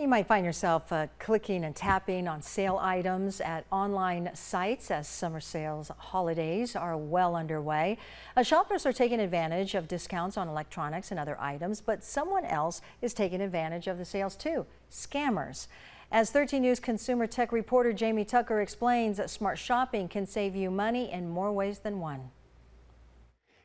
You might find yourself uh, clicking and tapping on sale items at online sites as summer sales holidays are well underway. Uh, shoppers are taking advantage of discounts on electronics and other items, but someone else is taking advantage of the sales too scammers. As 13 News consumer tech reporter Jamie Tucker explains, smart shopping can save you money in more ways than one.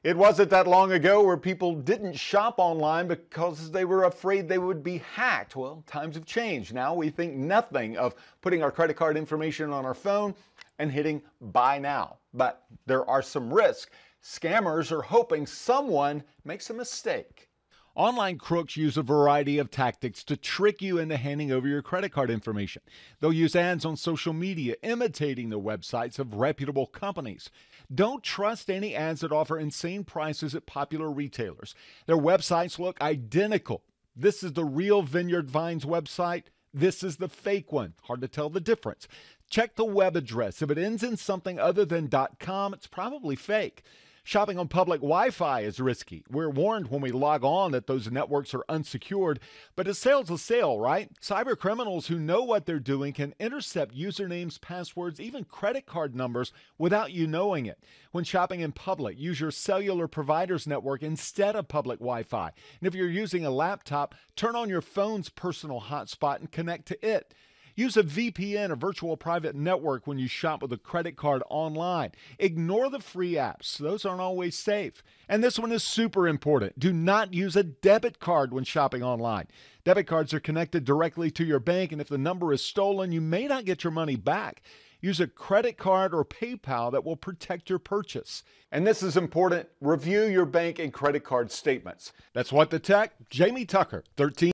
It wasn't that long ago where people didn't shop online because they were afraid they would be hacked. Well, times have changed. Now we think nothing of putting our credit card information on our phone and hitting buy now. But there are some risks. Scammers are hoping someone makes a mistake. Online crooks use a variety of tactics to trick you into handing over your credit card information. They'll use ads on social media imitating the websites of reputable companies. Don't trust any ads that offer insane prices at popular retailers. Their websites look identical. This is the real Vineyard Vines website. This is the fake one. Hard to tell the difference. Check the web address. If it ends in something other than .com, it's probably fake. Shopping on public Wi Fi is risky. We're warned when we log on that those networks are unsecured, but a sale's a sale, right? Cyber criminals who know what they're doing can intercept usernames, passwords, even credit card numbers without you knowing it. When shopping in public, use your cellular provider's network instead of public Wi Fi. And if you're using a laptop, turn on your phone's personal hotspot and connect to it. Use a VPN, a virtual private network, when you shop with a credit card online. Ignore the free apps, those aren't always safe. And this one is super important. Do not use a debit card when shopping online. Debit cards are connected directly to your bank, and if the number is stolen, you may not get your money back. Use a credit card or PayPal that will protect your purchase. And this is important review your bank and credit card statements. That's what the tech, Jamie Tucker, 13.